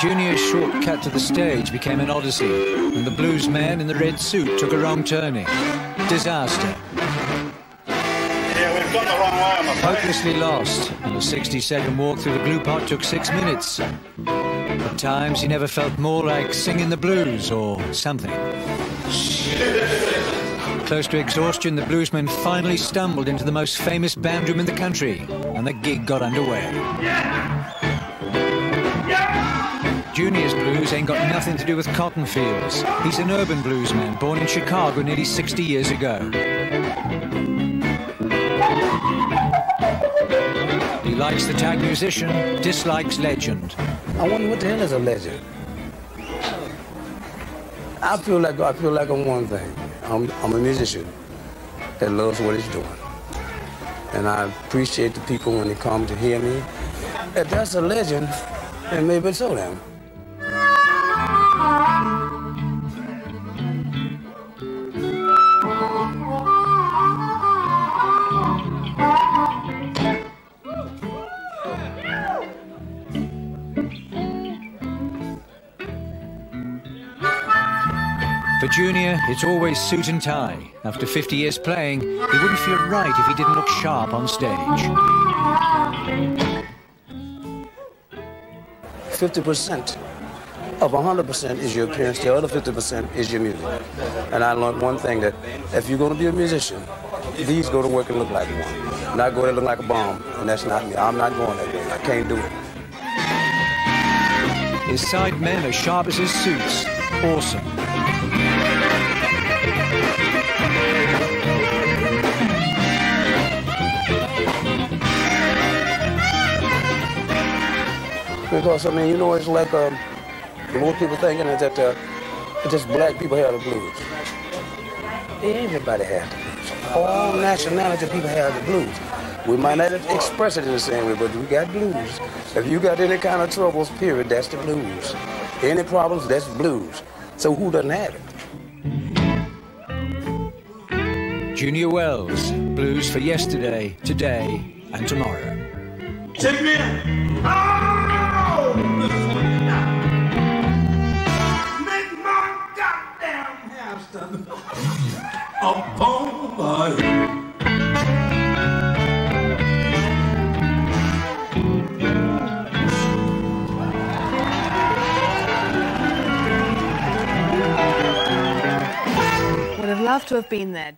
Junior's shortcut to the stage became an odyssey, and the blues man in the red suit took a wrong turning. Disaster. Yeah, we've gone the wrong way, I'm afraid. Hopelessly lost, and the 60-second walk through the Gluepot took six minutes. At times, he never felt more like singing the blues or something. Close to exhaustion, the bluesman finally stumbled into the most famous band room in the country, and the gig got underway. Junior's blues ain't got nothing to do with cotton fields. He's an urban bluesman born in Chicago nearly 60 years ago. He likes the tag musician, dislikes legend. I wonder what the hell is a legend. I feel like I feel like I'm one thing. I'm, I'm a musician that loves what he's doing, and I appreciate the people when they come to hear me. If that's a legend, then maybe so then. For Junior, it's always suit and tie. After 50 years playing, he wouldn't feel right if he didn't look sharp on stage. 50% of 100% is your appearance, the other 50% is your music. And I learned one thing that if you're going to be a musician, these go to work and look like one. Not go to look like a bomb, and that's not me. I'm not going that way. I can't do it. His side men are sharp as his suits. Awesome. Because, I mean, you know, it's like um, most people thinking is that uh, just black people have the blues. Everybody has the blues. All nationality of people have the blues. We might not express it in the same way, but we got blues. If you got any kind of troubles, period, that's the blues. Any problems, that's blues. So who doesn't have it? Junior Wells, blues for yesterday, today, and tomorrow. Take me in. Upon my head. Would have loved to have been there.